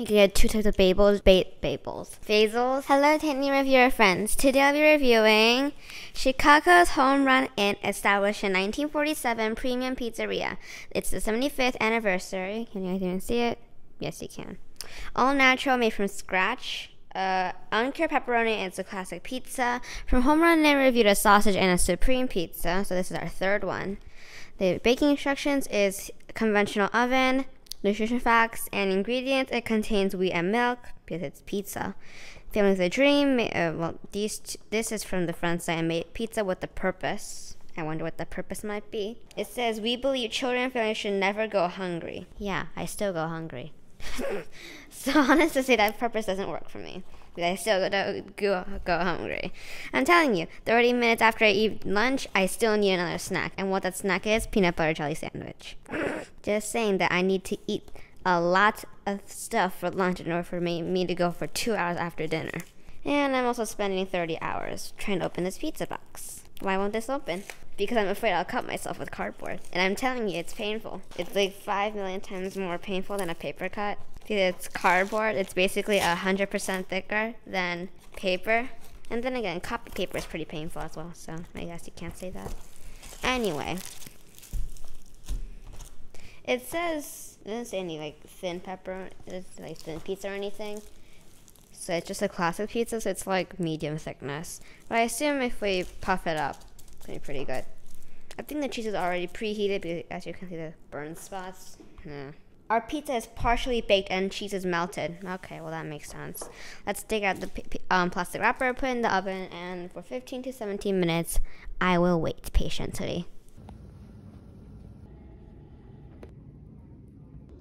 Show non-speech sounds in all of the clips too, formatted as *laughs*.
You can get two types of babels, ba- babels, basils. Hello, Tiny Reviewer friends. Today I'll be reviewing Chicago's Home Run Inn, established in 1947 Premium Pizzeria. It's the 75th anniversary. Can you guys even see it? Yes, you can. All natural, made from scratch. Uh, uncured pepperoni it's a classic pizza. From Home Run Inn reviewed a sausage and a supreme pizza, so this is our third one. The baking instructions is conventional oven, nutrition facts and ingredients. It contains wheat and milk because it's pizza. Family's a dream. Uh, well, these this is from the front side. I Made pizza with a purpose. I wonder what the purpose might be. It says we believe children and families should never go hungry. Yeah, I still go hungry. *laughs* so honest to say, that purpose doesn't work for me. I still go, go, go hungry. I'm telling you, 30 minutes after I eat lunch, I still need another snack. And what that snack is, peanut butter jelly sandwich. *laughs* Just saying that I need to eat a lot of stuff for lunch in order for me, me to go for two hours after dinner. And I'm also spending 30 hours trying to open this pizza box. Why won't this open? Because I'm afraid I'll cut myself with cardboard. And I'm telling you, it's painful. It's like 5 million times more painful than a paper cut. It's cardboard, it's basically 100% thicker than paper. And then again, copy paper is pretty painful as well, so I guess you can't say that. Anyway, it says, it doesn't say any like thin pepper, it's like thin pizza or anything. So it's just a classic pizza, so it's like medium thickness. But I assume if we puff it up, it's gonna be pretty good. I think the cheese is already preheated because as you can see the burn spots. Yeah. Our pizza is partially baked and cheese is melted. Okay, well that makes sense. Let's take out the um, plastic wrapper, put in the oven, and for 15 to 17 minutes, I will wait patiently.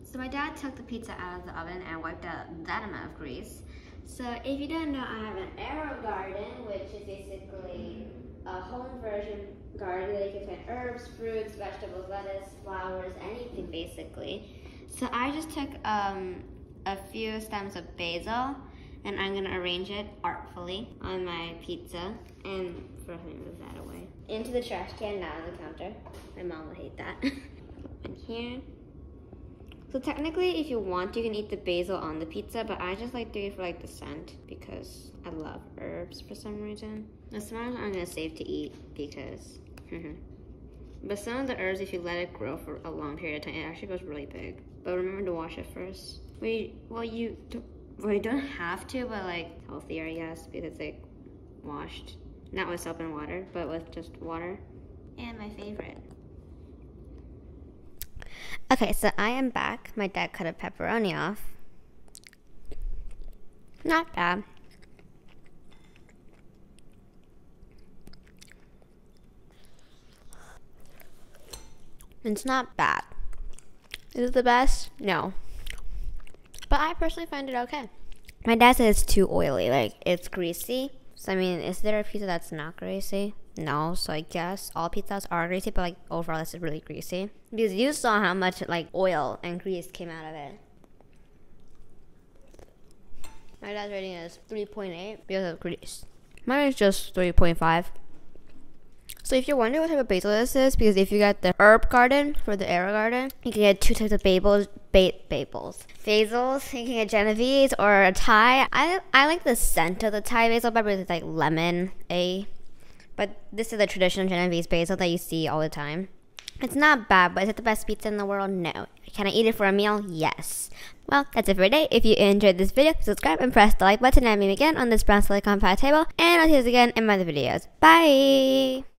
So my dad took the pizza out of the oven and wiped out that amount of grease. So if you don't know, I have an AeroGarden, which is basically a home version garden that you can plant herbs, fruits, vegetables, lettuce, flowers, anything basically. So I just took um, a few stems of basil and I'm gonna arrange it artfully on my pizza and for me move that away. Into the trash can, not on the counter. My mom will hate that. *laughs* and here. So technically, if you want, you can eat the basil on the pizza, but I just like doing it for like the scent because I love herbs for some reason. The tomatoes I'm gonna save to eat because *laughs* But some of the herbs, if you let it grow for a long period of time, it actually goes really big. But remember to wash it first. We, well, you, well, you don't have to, but like healthier, yes, because it's like washed, not with soap and water, but with just water. And my favorite. Okay, so I am back. My dad cut a pepperoni off. Not bad. It's not bad. Is it the best? No. But I personally find it okay. My dad says it's too oily, like it's greasy. So I mean, is there a pizza that's not greasy? No, so I guess all pizzas are greasy, but like overall this is really greasy. Because you saw how much like oil and grease came out of it. My dad's rating is 3.8 because of grease. Mine is just 3.5. So if you're wondering what type of basil this is, because if you get the herb garden for the AeroGarden, you can get two types of babels, ba- babels, basils. You can get Genovese or a Thai. I I like the scent of the Thai basil pepper. It's like lemon, a. But this is the traditional Genovese basil that you see all the time. It's not bad, but is it the best pizza in the world? No. Can I eat it for a meal? Yes. Well, that's it for today. If you enjoyed this video, subscribe and press the like button and meet me again on this brown silicon pie table. And I'll see you again in my other videos. Bye!